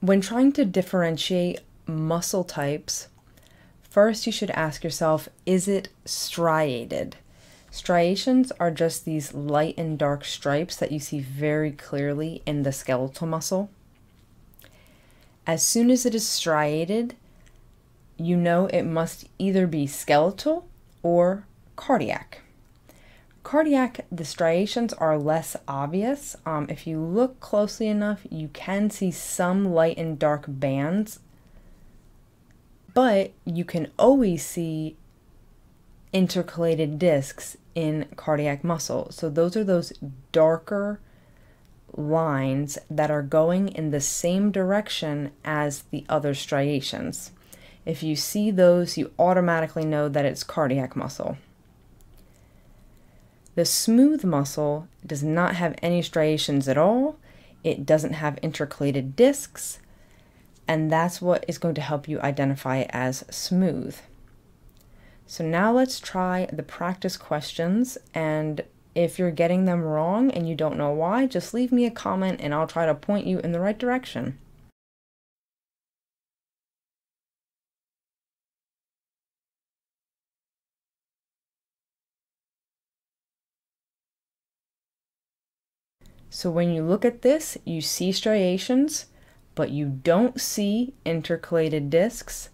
When trying to differentiate muscle types, first you should ask yourself is it striated? Striations are just these light and dark stripes that you see very clearly in the skeletal muscle. As soon as it is striated, you know it must either be skeletal or cardiac. Cardiac, the striations are less obvious. Um, if you look closely enough, you can see some light and dark bands, but you can always see intercalated discs in cardiac muscle. So those are those darker lines that are going in the same direction as the other striations. If you see those, you automatically know that it's cardiac muscle. The smooth muscle does not have any striations at all. It doesn't have intercalated discs, and that's what is going to help you identify it as smooth. So now let's try the practice questions and if you're getting them wrong and you don't know why, just leave me a comment and I'll try to point you in the right direction. So when you look at this, you see striations, but you don't see intercalated discs,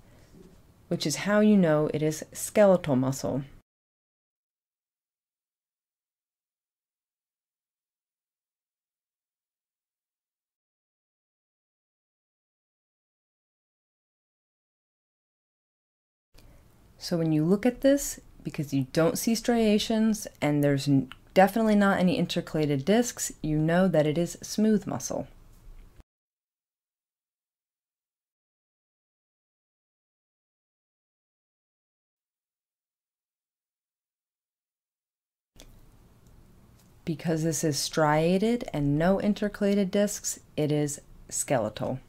which is how you know it is skeletal muscle. So when you look at this, because you don't see striations and there's definitely not any intercalated discs, you know that it is smooth muscle. Because this is striated and no intercalated discs, it is skeletal.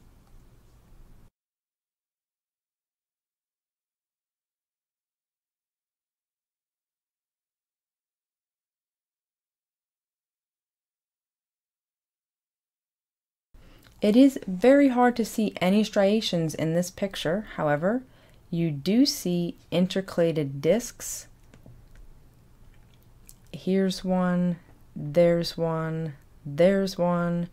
It is very hard to see any striations in this picture, however, you do see intercalated discs. Here's one, there's one, there's one.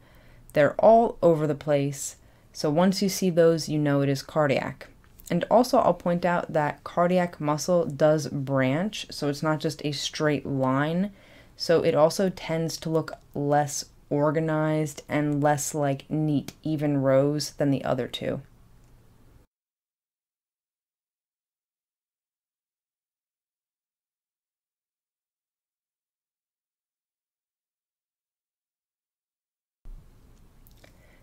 They're all over the place, so once you see those, you know it is cardiac. And also, I'll point out that cardiac muscle does branch, so it's not just a straight line. So it also tends to look less organized and less like neat, even rows than the other two.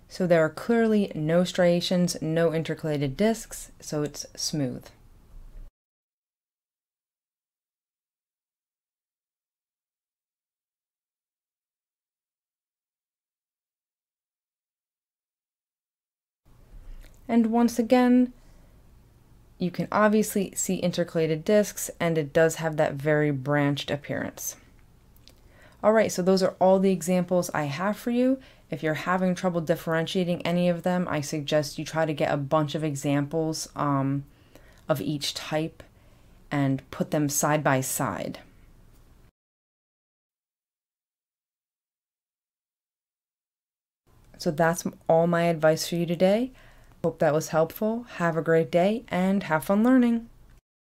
So there are clearly no striations, no intercalated discs, so it's smooth. And once again, you can obviously see intercalated discs and it does have that very branched appearance. All right, so those are all the examples I have for you. If you're having trouble differentiating any of them, I suggest you try to get a bunch of examples um, of each type and put them side by side. So that's all my advice for you today. Hope that was helpful. Have a great day and have fun learning.